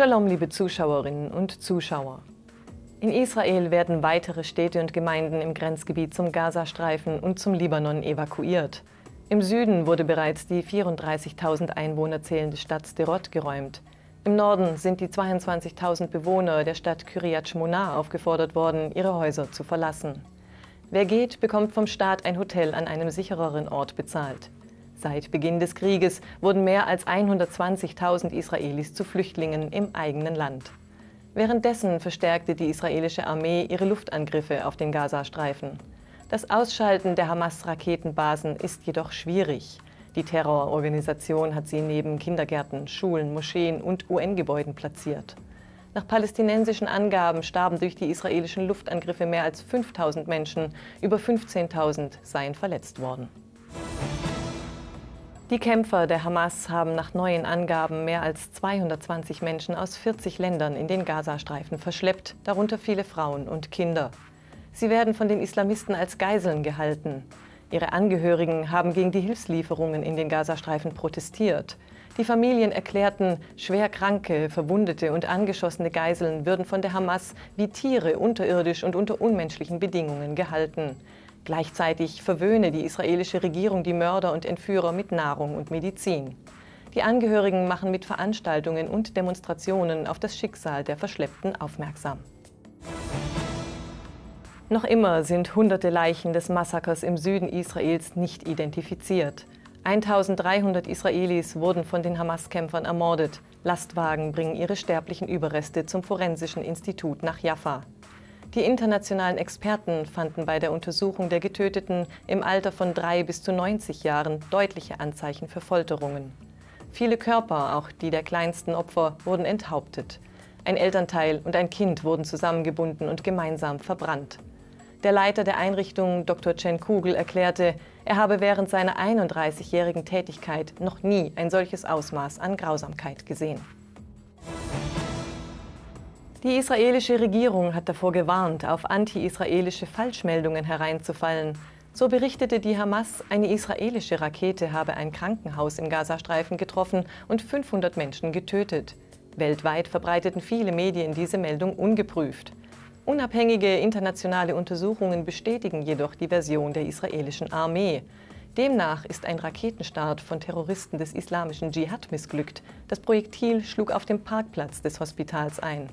Shalom, liebe Zuschauerinnen und Zuschauer. In Israel werden weitere Städte und Gemeinden im Grenzgebiet zum Gazastreifen und zum Libanon evakuiert. Im Süden wurde bereits die 34.000 Einwohner zählende Stadt Sderot geräumt. Im Norden sind die 22.000 Bewohner der Stadt Kiryat Shmona aufgefordert worden, ihre Häuser zu verlassen. Wer geht, bekommt vom Staat ein Hotel an einem sichereren Ort bezahlt. Seit Beginn des Krieges wurden mehr als 120.000 Israelis zu Flüchtlingen im eigenen Land. Währenddessen verstärkte die israelische Armee ihre Luftangriffe auf den Gazastreifen. Das Ausschalten der Hamas-Raketenbasen ist jedoch schwierig. Die Terrororganisation hat sie neben Kindergärten, Schulen, Moscheen und UN-Gebäuden platziert. Nach palästinensischen Angaben starben durch die israelischen Luftangriffe mehr als 5000 Menschen, über 15.000 seien verletzt worden. Die Kämpfer der Hamas haben nach neuen Angaben mehr als 220 Menschen aus 40 Ländern in den Gazastreifen verschleppt, darunter viele Frauen und Kinder. Sie werden von den Islamisten als Geiseln gehalten. Ihre Angehörigen haben gegen die Hilfslieferungen in den Gazastreifen protestiert. Die Familien erklärten, schwer kranke, verwundete und angeschossene Geiseln würden von der Hamas wie Tiere unterirdisch und unter unmenschlichen Bedingungen gehalten. Gleichzeitig verwöhne die israelische Regierung die Mörder und Entführer mit Nahrung und Medizin. Die Angehörigen machen mit Veranstaltungen und Demonstrationen auf das Schicksal der Verschleppten aufmerksam. Noch immer sind hunderte Leichen des Massakers im Süden Israels nicht identifiziert. 1300 Israelis wurden von den Hamas-Kämpfern ermordet. Lastwagen bringen ihre sterblichen Überreste zum Forensischen Institut nach Jaffa. Die internationalen Experten fanden bei der Untersuchung der Getöteten im Alter von drei bis zu 90 Jahren deutliche Anzeichen für Folterungen. Viele Körper, auch die der kleinsten Opfer, wurden enthauptet. Ein Elternteil und ein Kind wurden zusammengebunden und gemeinsam verbrannt. Der Leiter der Einrichtung, Dr. Chen Kugel, erklärte, er habe während seiner 31-jährigen Tätigkeit noch nie ein solches Ausmaß an Grausamkeit gesehen. Die israelische Regierung hat davor gewarnt, auf anti-israelische Falschmeldungen hereinzufallen. So berichtete die Hamas, eine israelische Rakete habe ein Krankenhaus im Gazastreifen getroffen und 500 Menschen getötet. Weltweit verbreiteten viele Medien diese Meldung ungeprüft. Unabhängige internationale Untersuchungen bestätigen jedoch die Version der israelischen Armee. Demnach ist ein Raketenstart von Terroristen des islamischen Dschihad missglückt. Das Projektil schlug auf dem Parkplatz des Hospitals ein.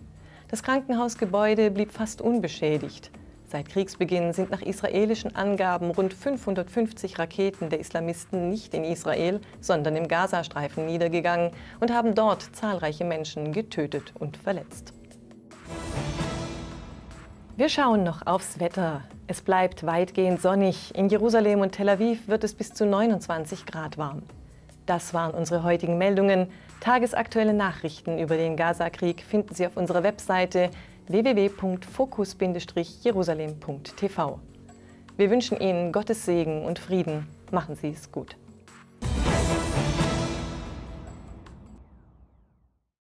Das Krankenhausgebäude blieb fast unbeschädigt. Seit Kriegsbeginn sind nach israelischen Angaben rund 550 Raketen der Islamisten nicht in Israel, sondern im Gazastreifen niedergegangen und haben dort zahlreiche Menschen getötet und verletzt. Wir schauen noch aufs Wetter. Es bleibt weitgehend sonnig. In Jerusalem und Tel Aviv wird es bis zu 29 Grad warm. Das waren unsere heutigen Meldungen. Tagesaktuelle Nachrichten über den Gaza-Krieg finden Sie auf unserer Webseite www.fokus-jerusalem.tv. Wir wünschen Ihnen Gottes Segen und Frieden. Machen Sie es gut.